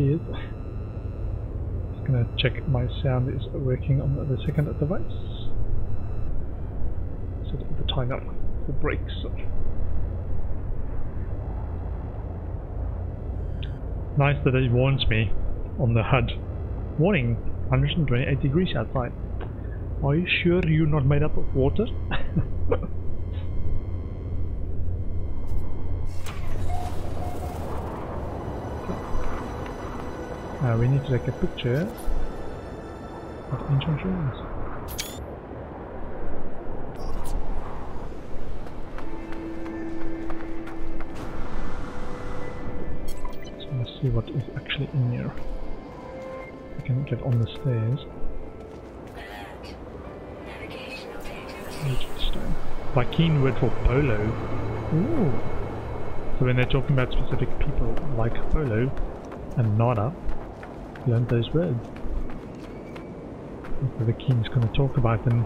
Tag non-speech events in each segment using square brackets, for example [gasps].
is. Just gonna check my sound is working on the second device. Set the timer for brakes. Nice that it warns me on the HUD. Warning, 128 degrees outside. Are you sure you're not made up of water? [laughs] Uh, we need to take a picture of ancient ruins. So let's see what is actually in here. We can get on the stairs. Vy'keen word for polo. Ooh. So when they're talking about specific people like polo and nada, learned those words. The king's going to talk about them.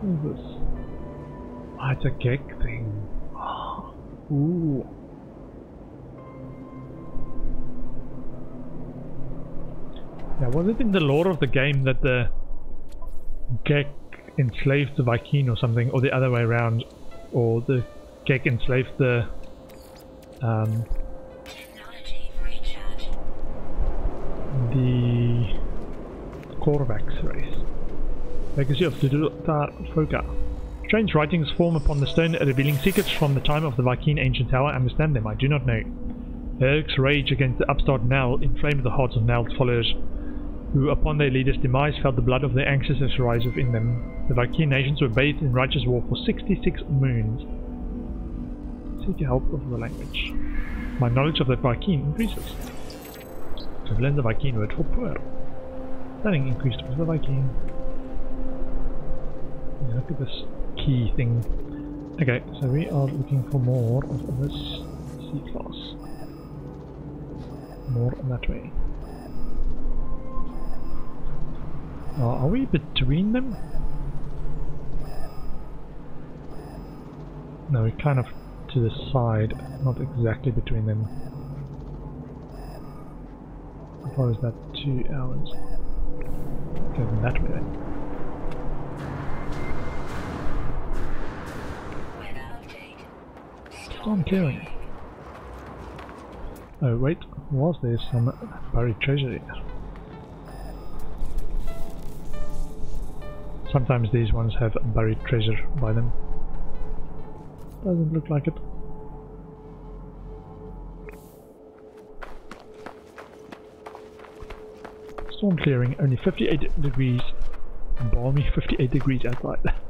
What is this? Ah, it's a cake thing. [gasps] Ooh. Yeah, was it in the lore of the game that the Gek enslaved the Vy'keen or something, or the other way around, or the Gek enslaved the um, the Korvax race. Legacy of Tudutar Foka. Strange writings form upon the stone revealing secrets from the time of the Vy'keen ancient tower. Understand them, I do not know. Eric's rage against the upstart Nell inflamed the hearts of Nell's followers who upon their leader's demise felt the blood of their ancestors rise within them. The Vy'keen nations were bathed in righteous war for 66 moons. Seek help of the language. My knowledge of the Vy'keen increases. To learn the Vy'keen word for poor. Learning increased with the Vy'keen. Yeah, look at this key thing. Okay, so we are looking for more of this C class. More on that way. Uh, are we between them? No, we're kind of to the side, not exactly between them. How far is that? Two hours. Going that way then. Storm clearing. Oh wait, was there some buried treasure here? Sometimes these ones have buried treasure by them. Doesn't look like it. Storm clearing, only 58 degrees. Balmy 58 degrees outside. [laughs]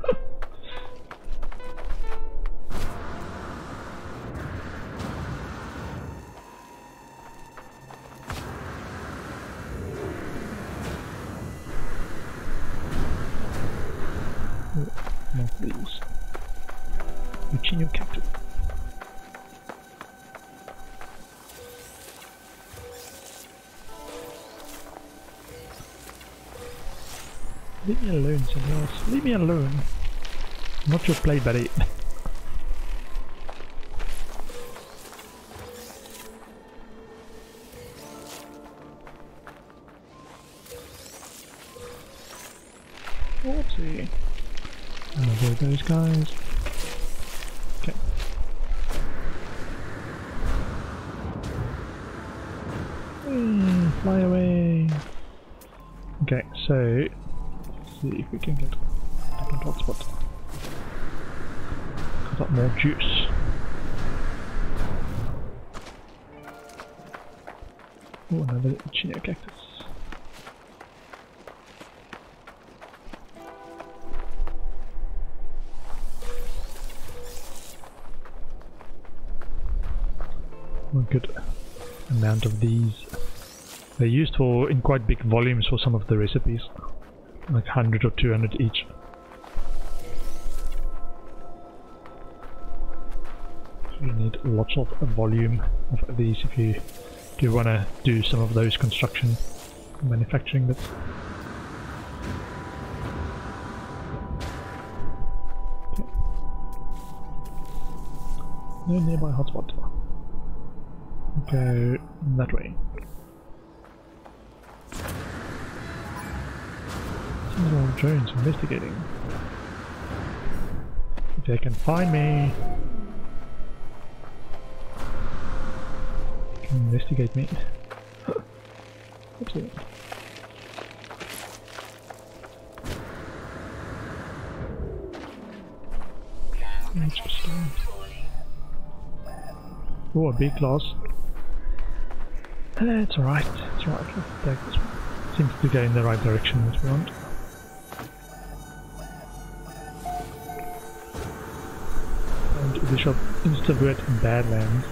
Leave me alone. I'm not your play buddy. Oopsie. And avoid those guys. See if we can hotspot. Got more juice. Oh, another Chino cactus. good amount of these. They're used for in quite big volumes for some of the recipes, like 100 or 200 each. You need lots of volume of these if you do want to do some of those construction manufacturing bits. No nearby hotspot. Go that way. Little drones investigating. If they can find me, can investigate me. Excellent. Interesting. Oh, a big loss. Uh, it's alright, it's alright. Seems to go in the right direction as we want. Bishop insta-word Badlands.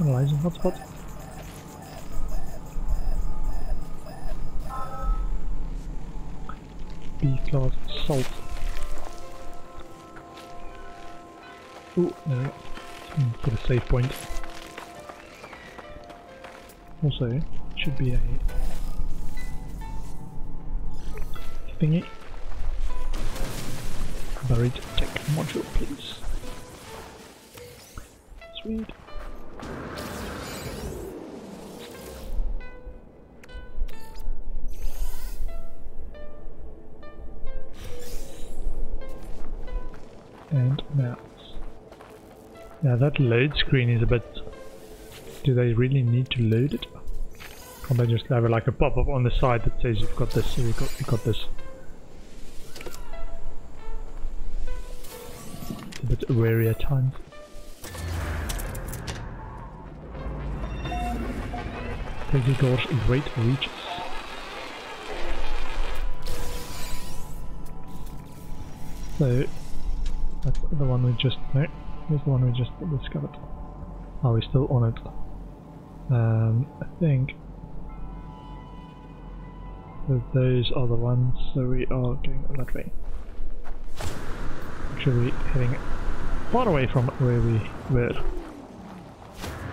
Analyzing hotspot. B class salt. Oh, there we Put a save point. Also, should be a thingy. Buried tech module, please. Sweet. And mouse. Yeah, that load screen is a bit... Do they really need to load it? Can't they just have like a pop-up on the side that says you've got this, you've got, you've got this? It's a bit wary at times. Crazy Gorge Great Reaches. So, that's the one we just... No, here's the one we just discovered. Are we still on it? Um, I think those are the ones, so we are going that way. Actually heading far away from where we were.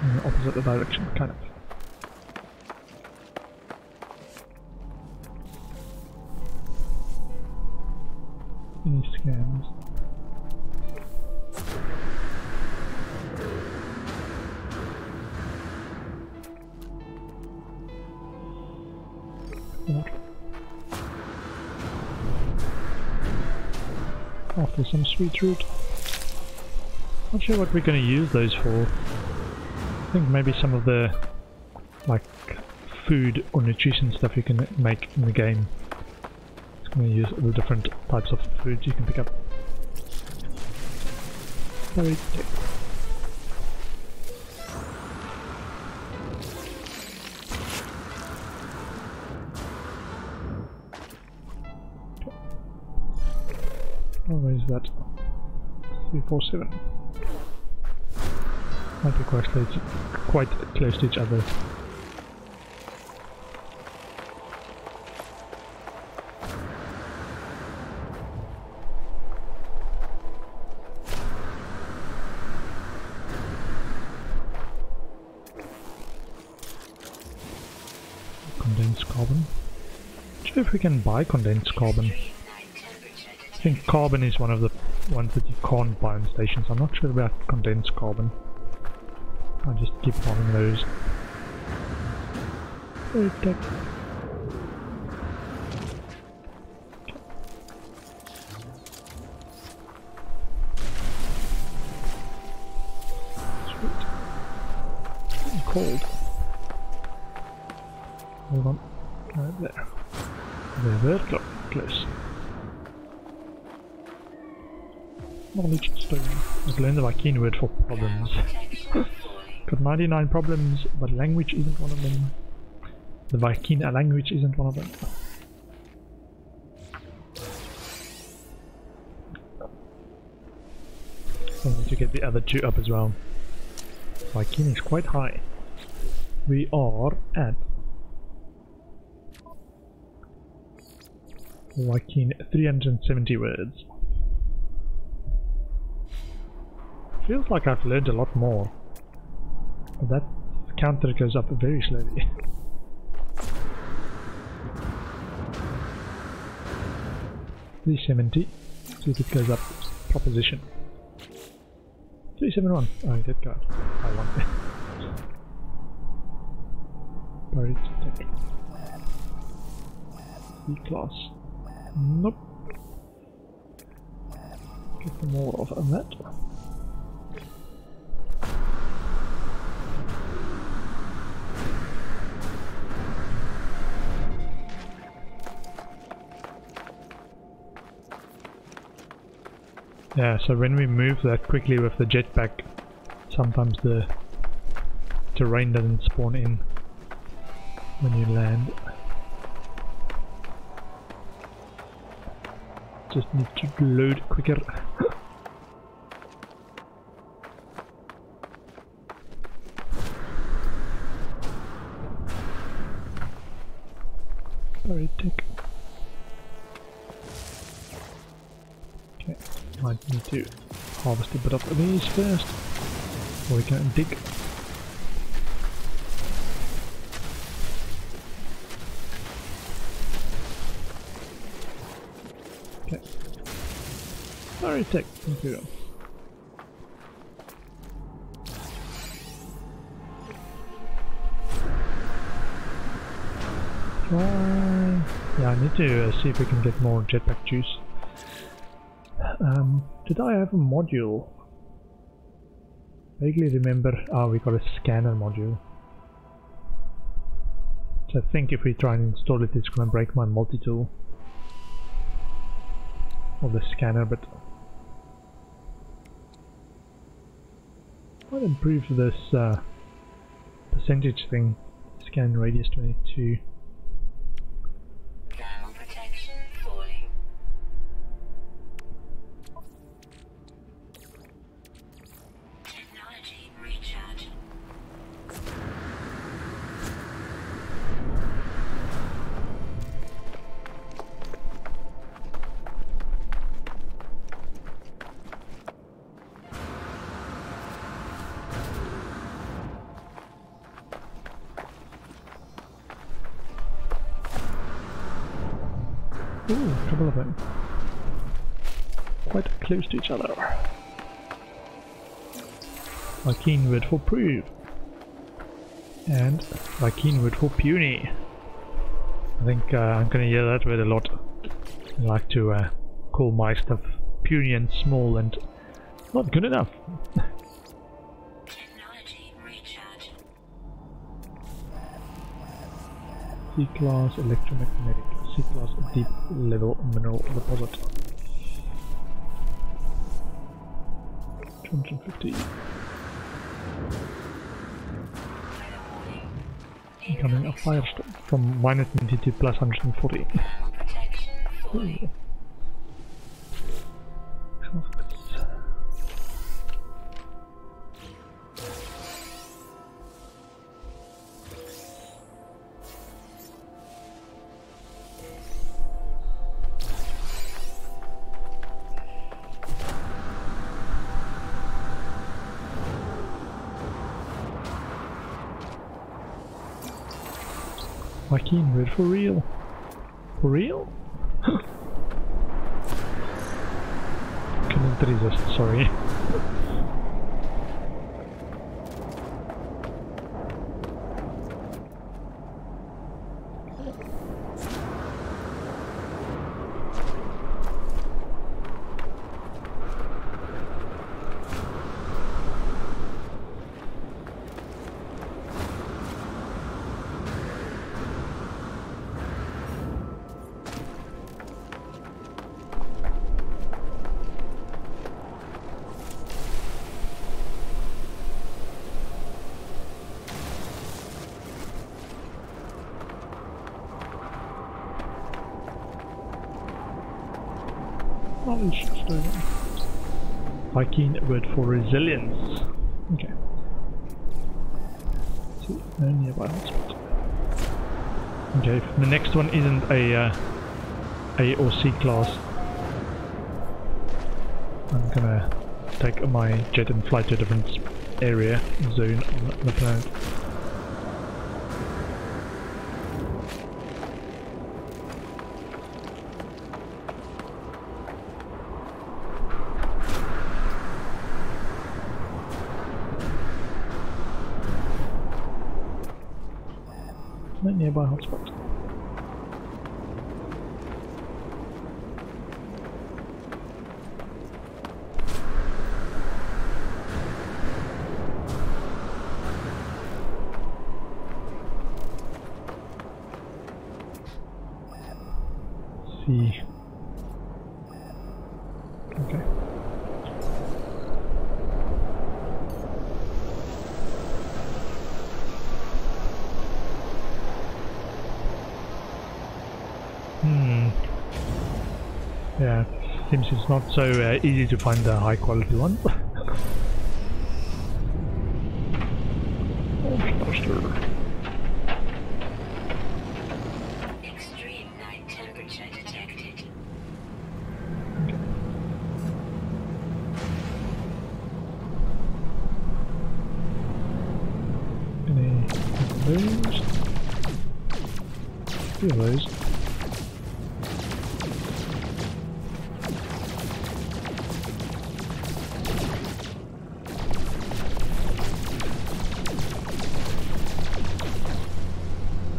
In the opposite direction, kind of. Any scans? Some sweet root. Not sure what we're going to use those for. I think maybe some of the like food or nutrition stuff you can make in the game. It's going to use all the different types of foods you can pick up. Very 347. Might be quite close, quite close to each other. Condensed carbon. Not sure if we can buy condensed carbon. I think carbon is one of the ones that you can't stations. I'm not sure about condensed carbon. I'll just keep farming those. Getting cold. Hold on. Right there. There, there, clo close. Knowledge stone. I've learned the Vy'keen word for problems. Got 99 problems, but language isn't one of them. The Vy'keen uh, language isn't one of them. I need to get the other two up as well. Vy'keen is quite high. We are at Vy'keen 370 words. feels like I've learned a lot more. That counter goes up very slowly. [laughs] Three seventy. See if it goes up. Proposition. Three seven one. Oh, that guy. I want [laughs] that. Pirate attack. E class. Nope. Get more off on that. Yeah, so when we move that quickly with the jetpack, sometimes the terrain doesn't spawn in when you land. Just need to load quicker. Very tick. Okay, might need to harvest up of these first. Before we can dig. Okay. Thank you. Try... Yeah, I need to uh, see if we can get more jetpack juice. Um, did I have a module? Vaguely remember, ah, we got a scanner module. So I think if we try and install it, it's gonna break my multi-tool. Or the scanner, but... Might improve this uh, percentage thing. Scan radius 22. Ooh, a couple of them. Quite close to each other. Vy'keen word for prove. And Vy'keen word for puny. I think uh, I'm gonna hear that word a lot. I like to uh, call my stuff puny and small and not good enough. Technology recharge. C-class electromagnetic. C-class deep level mineral deposit. 250. Becoming a firestorm from minus 90 to plus 140. Protection falling. For real. For real? [gasps] Resist, sorry. [laughs] Knowledge stolen. Vy'keen word for resilience. Okay. So, no nearby hotspot. Okay, the next one isn't a uh, A or C class. I'm gonna take my jet and fly to a different area, zone on the planet. No nearby hotspot. See. Okay. Hmm. Yeah, seems it's not so uh, easy to find the high quality one. [laughs]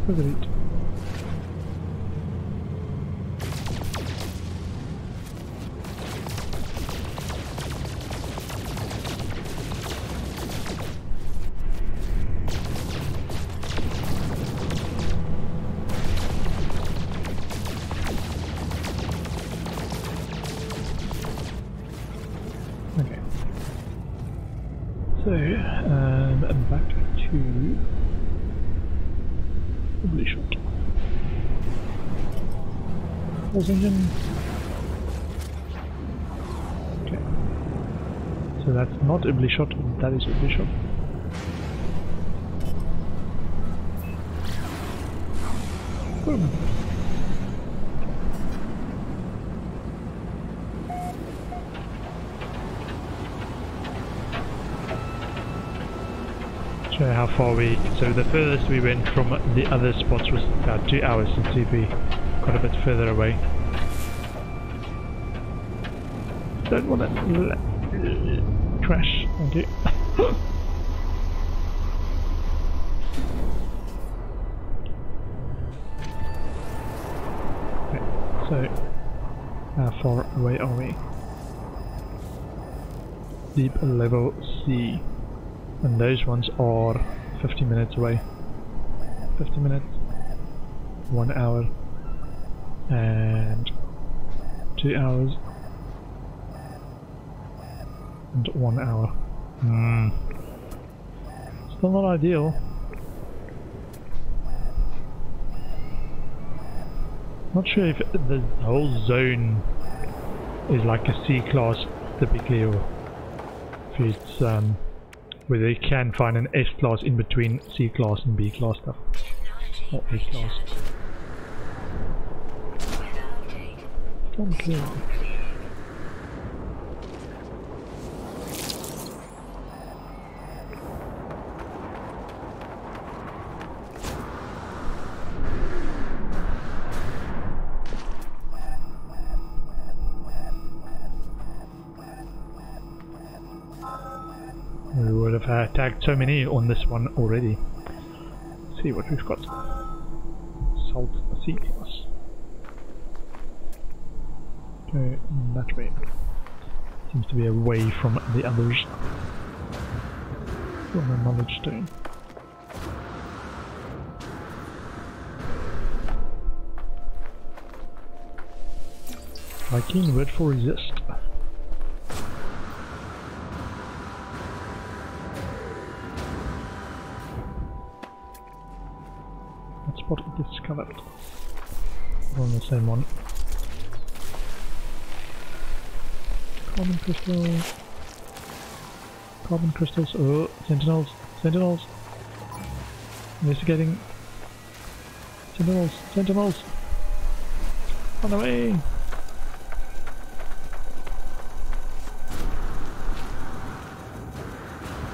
Overeat. Okay. Okay. So that's not Ibli shot, that is Ibli shot. Boom. How far we. So the furthest we went from the other spots was about two hours. If we got a bit further away. Don't want to crash. Thank you. [laughs] okay, so how far away are we? Deep level C. And those ones are 50 minutes away. 50 minutes, 1 hour, and 2 hours, and 1 hour. Hmm. Still not ideal. Not sure if the whole zone is like a C class typically or if it's um, where they can find an S class in between C class and B class stuff. Technology Or A class. Tagged so many on this one already. Let's see what we've got. Salt sea class. Okay, that way. Seems to be away from the others. From the knowledge stone. Vy'keen word for resist. On the one. Carbon crystals. Carbon crystals. Oh, sentinels. Sentinels. Investigating. Sentinels. Sentinels. Run away.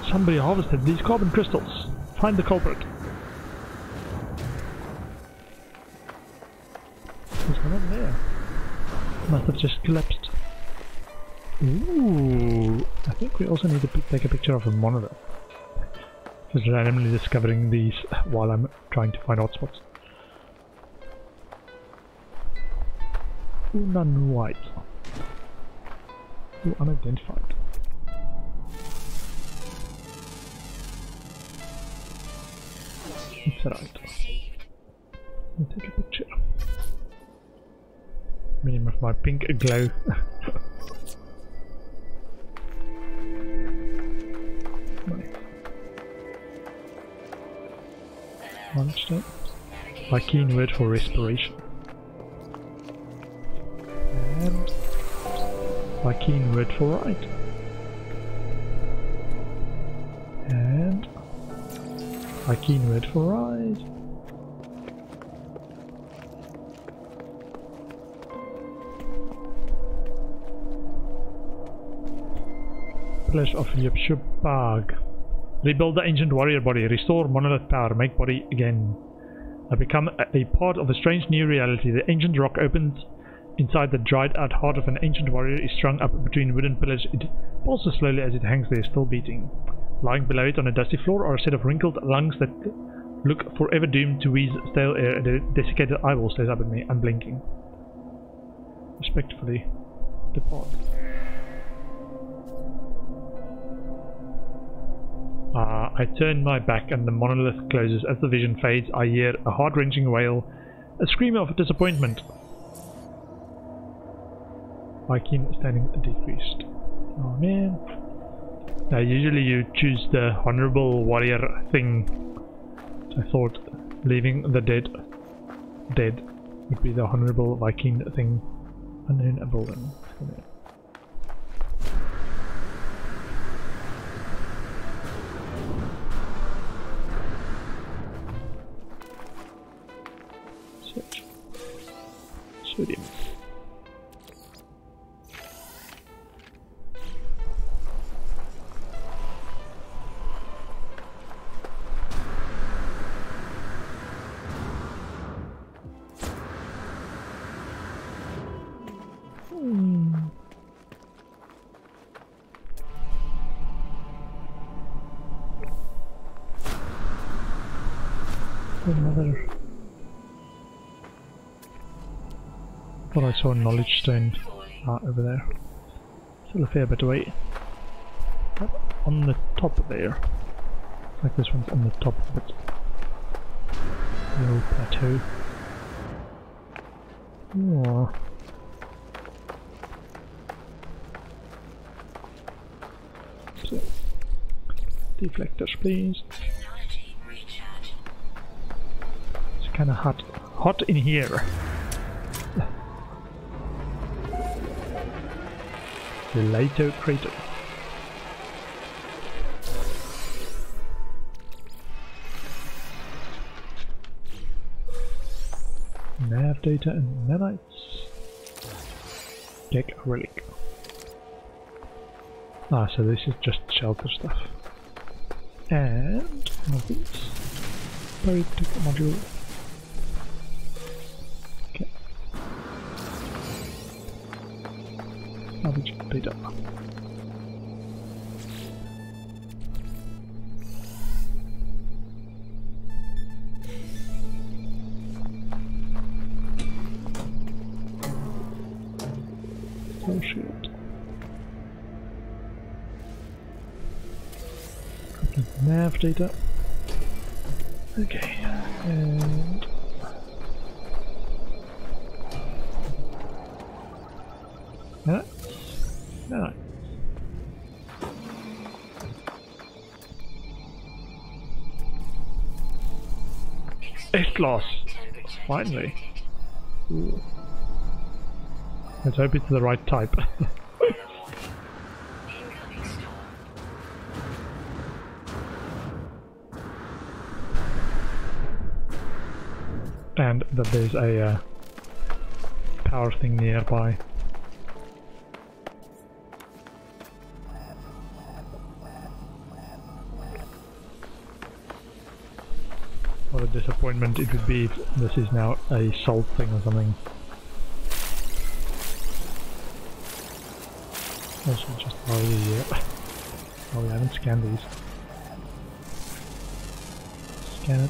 Somebody harvested these carbon crystals. Find the culprit. There's one up there. Must have just collapsed. Ooh, I think we also need to take a picture of a monitor. Just randomly discovering these while I'm trying to find hotspots. Unan White. Ooh, unidentified. It's right. Let me take a picture. Minimum of my pink glow. [laughs] Knowledge stone. Vy'keen word for respiration. And Vy'keen word for right. And Vy'keen word for right. Pillars of Yipshubag. Rebuild the ancient warrior body, restore monolith power, make body again. I become a, a part of a strange new reality. The ancient rock opens inside the dried out heart of an ancient warrior is strung up between wooden pillars. It pulses slowly as it hangs there, still beating. Lying below it on a dusty floor are a set of wrinkled lungs that look forever doomed to wheeze stale air. A desiccated eyeball stares up at me, unblinking. Respectfully, depart. Uh, I turn my back and the monolith closes. As the vision fades, I hear a heart-wrenching wail, a scream of disappointment. Vy'keen standing decreased. Oh man. Now usually you choose the honorable warrior thing. I thought leaving the dead dead would be the honorable Vy'keen thing. Unknown building. Another. Thought I saw a knowledge stone ah, over there. Still a fair bit away. Up on the top there. Like this one's on the top of it. Little plateau. Oh. So, deflectors, please. Kind of hot, hot in here. The Lato crater. Nav data and nanites. Deck relic. Ah, so this is just shelter stuff. And. Buried tech module. Shit. Nav data. Okay, and no, no. S-Class, finally. Ooh. Let's hope it's the right type. [laughs] And that there's a uh, power thing nearby. What a disappointment it would be if this is now a salt thing or something. Also just already uh, oh we haven't scanned these. Scan it.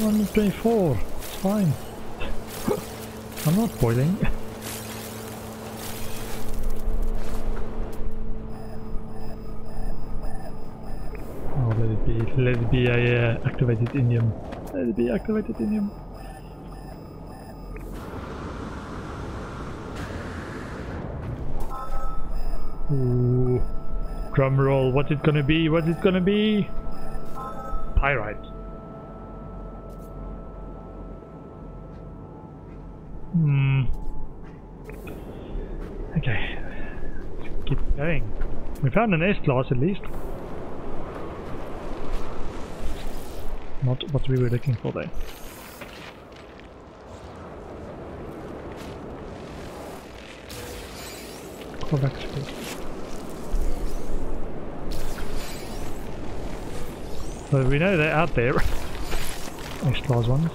One twenty-four. It's fine. [laughs] I'm not boiling. [laughs] Oh, let it be. Let it be a uh, activated indium. Let it be activated indium. Ooh. Drum roll. What's it gonna be? What's it gonna be? Pyrite. Hmm. Okay. Let's keep going. We found an S class at least. Not what we were looking for there. Space. So we know they're out there. [laughs] S class ones.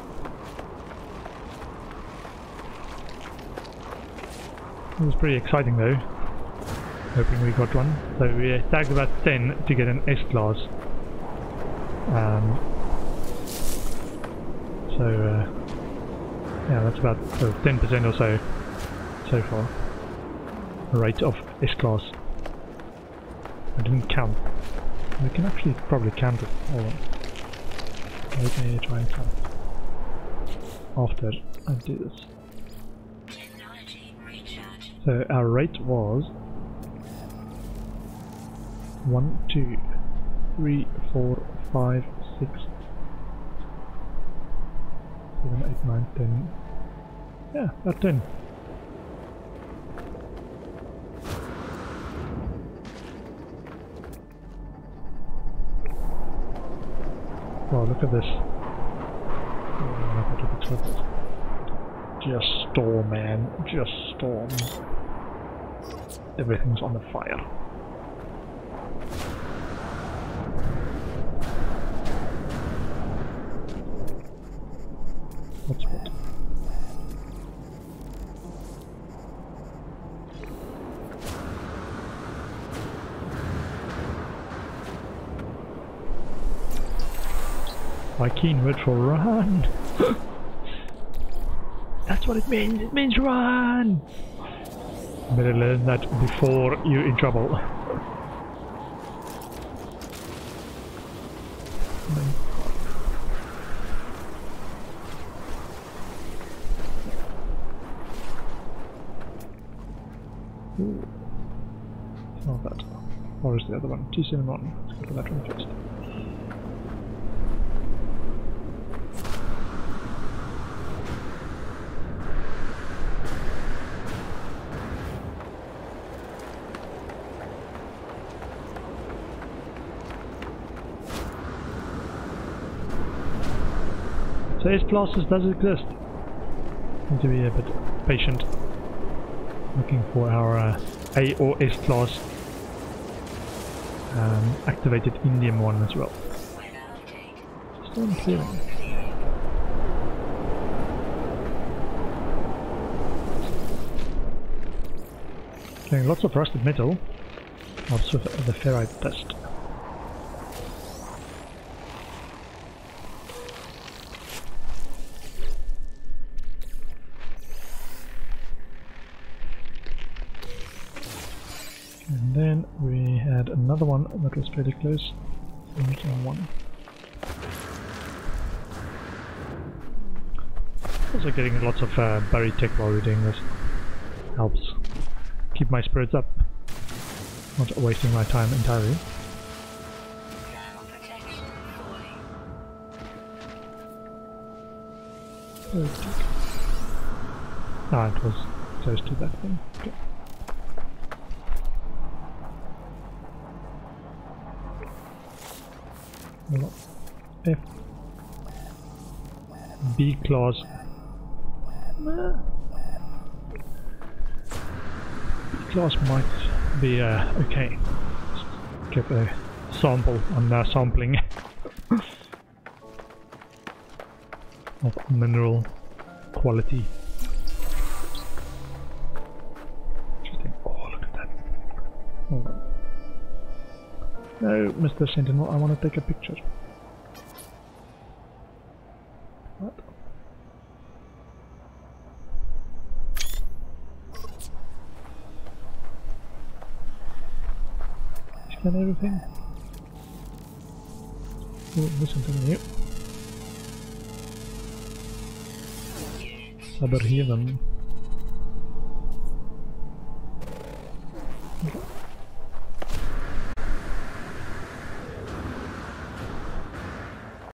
It was pretty exciting though. Hoping we got one. So we tagged about 10 to get an S class. Um, so uh, yeah, that's about 10% or so so far. Rate of S class. I didn't count. We can actually probably count it. Hold on. Let me try and count. After I do this. So our rate was one, two, three, four, five, six, seven, eight, nine, ten. Yeah, about ten. Wow, look at this. Just storm, man. Just storm. Everything's on the fire. What's what? Vy'keen virtual run! [gasps] That's what it means. It means run. Better learn that before you're in trouble. Ooh. Not that. Or is the other one? 271. Let's go for that one first. So S classes does exist. Need to be a bit patient. Looking for our uh, A or S class um, activated indium one as well. Still in clearing. Getting lots of rusted metal. With the ferrite dust. Pretty close. Original one. Also getting lots of uh, buried tech while we're doing this. Helps keep my spirits up. Not wasting my time entirely. Ah, it was close to that thing. Okay. B class. B clause might be uh, okay. Let's get a sample on uh, sampling [laughs] of mineral quality. Interesting. Oh, look at that. Hold on. No, Mr. Sentinel, I want to take a picture. Scan everything. Oh, listen to me. Saber heathen.